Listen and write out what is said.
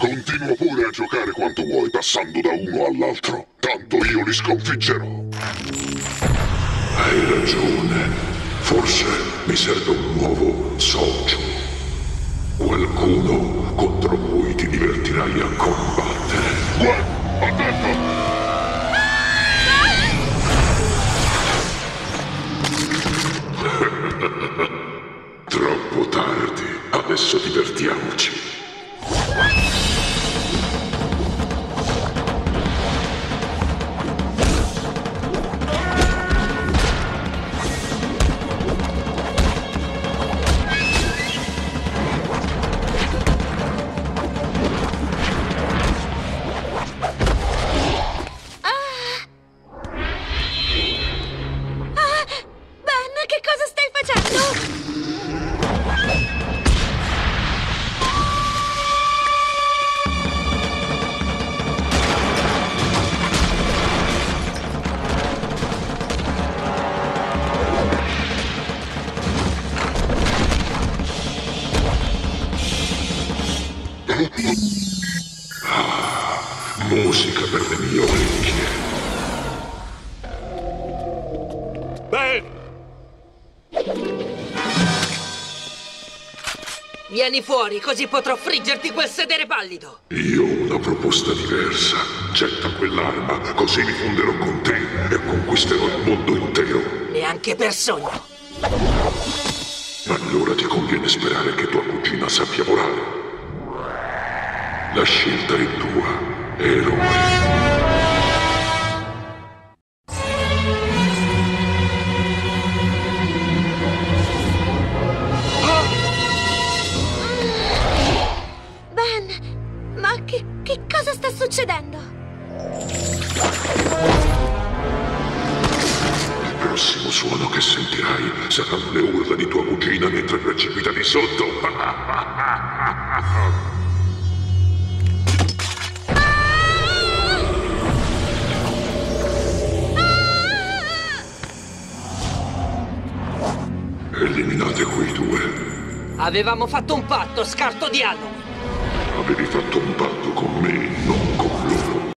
Continua pure a giocare quanto vuoi, passando da uno all'altro. Tanto io li sconfiggerò. Hai ragione. Forse mi serve un nuovo socio. Qualcuno contro cui ti divertirai a combattere. Gwen, attento! Troppo tardi. Adesso divertiamoci. Musica per le mie orecchie. Ben! Vieni fuori, così potrò friggerti quel sedere pallido. Io ho una proposta diversa. Getta quell'arma, così mi fonderò con te e conquisterò il mondo intero. Neanche per sogno. Allora ti conviene sperare che tua cugina sappia volare. La scelta è tua, eroe. Ben, ma che, che cosa sta succedendo? Il prossimo suono che sentirai saranno le urla di tua cugina mentre precipita di sotto. Eliminate quei due. Avevamo fatto un patto, scarto di Halloween. Avevi fatto un patto con me, non con